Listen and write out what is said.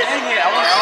In here. I want to